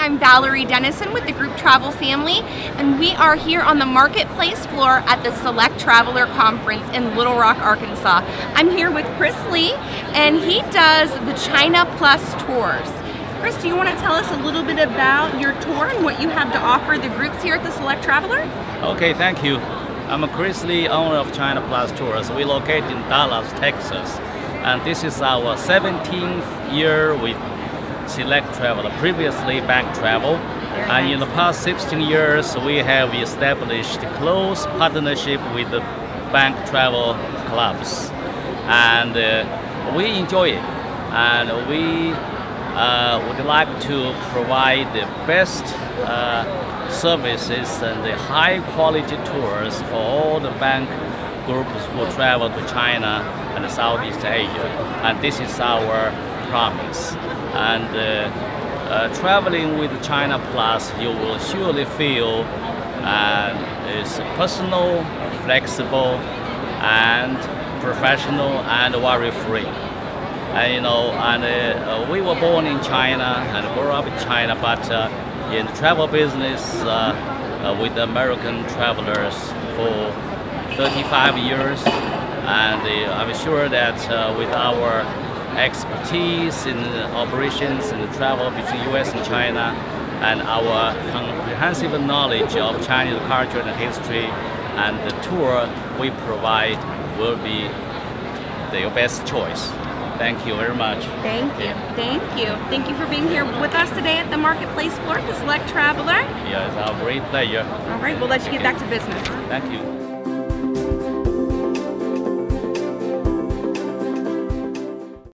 I'm Valerie Dennison with the Group Travel Family, and we are here on the marketplace floor at the Select Traveler Conference in Little Rock, Arkansas. I'm here with Chris Lee, and he does the China Plus tours. Chris, do you want to tell us a little bit about your tour and what you have to offer the groups here at the Select Traveler? Okay, thank you. I'm Chris Lee, owner of China Plus Tours. We locate in Dallas, Texas, and this is our 17th year with Select Travel, previously Bank Travel. And in the past 16 years, we have established close partnership with the bank travel clubs. And uh, we enjoy it. And we uh, would like to provide the best uh, services and the high quality tours for all the bank groups who travel to China and Southeast Asia. And this is our promise. And uh, uh, traveling with China Plus, you will surely feel uh, it's personal, flexible, and professional, and worry free. And you know, and uh, we were born in China and grew up in China, but uh, in the travel business uh, with American travelers for 35 years, and I'm sure that with our expertise in operations and travel between U.S. and China, and our comprehensive knowledge of Chinese culture and history, and the tour we provide will be your best choice. Thank you very much. Thank you. Thank you. Thank you for being here with us today at the marketplace floor the Select Traveler. Yeah, it's our great pleasure. All right, we'll let you get back to business. Thank you.